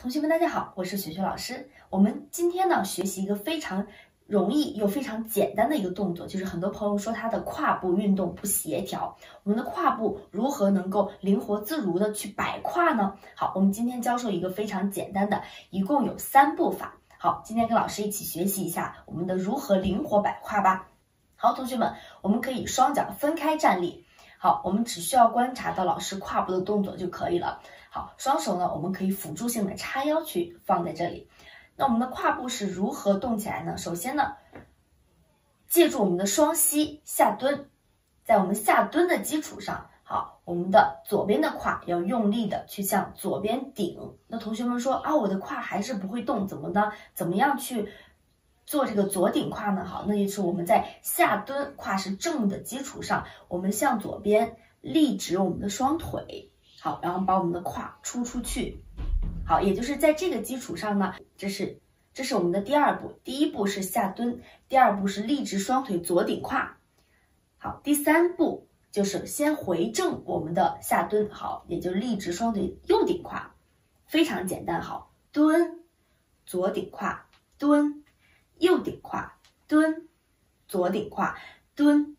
同学们，大家好，我是雪雪老师。我们今天呢，学习一个非常容易又非常简单的一个动作，就是很多朋友说他的胯部运动不协调，我们的胯部如何能够灵活自如的去摆胯呢？好，我们今天教授一个非常简单的，一共有三步法。好，今天跟老师一起学习一下我们的如何灵活摆胯吧。好，同学们，我们可以双脚分开站立。好，我们只需要观察到老师胯部的动作就可以了。好，双手呢，我们可以辅助性的叉腰去放在这里。那我们的胯部是如何动起来呢？首先呢，借助我们的双膝下蹲，在我们下蹲的基础上，好，我们的左边的胯要用力的去向左边顶。那同学们说啊，我的胯还是不会动，怎么呢？怎么样去？做这个左顶胯呢，好，那就是我们在下蹲，胯是正的基础上，我们向左边立直我们的双腿，好，然后把我们的胯出出去，好，也就是在这个基础上呢，这是这是我们的第二步，第一步是下蹲，第二步是立直双腿左顶胯，好，第三步就是先回正我们的下蹲，好，也就是立直双腿右顶胯，非常简单，好，蹲，左顶胯，蹲。右顶胯蹲，左顶胯蹲，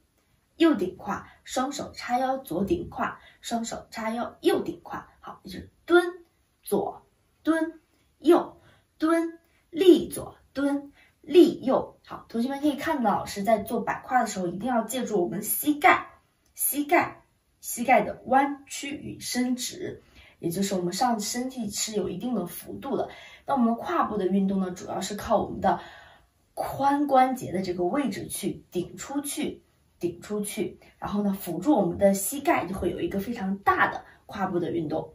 右顶胯，双手叉腰左顶胯，双手叉腰右顶胯。好，就是蹲左蹲右蹲立左蹲立右。好，同学们可以看到，老师在做摆胯的时候，一定要借助我们膝盖、膝盖、膝盖的弯曲与伸直，也就是我们上身体是有一定的幅度的。那我们胯部的运动呢，主要是靠我们的。髋关节的这个位置去顶出去，顶出去，然后呢，辅助我们的膝盖就会有一个非常大的胯部的运动。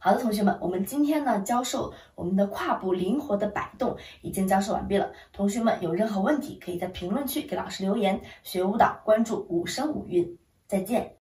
好的，同学们，我们今天呢教授我们的胯部灵活的摆动已经教授完毕了。同学们有任何问题，可以在评论区给老师留言。学舞蹈，关注五声五韵，再见。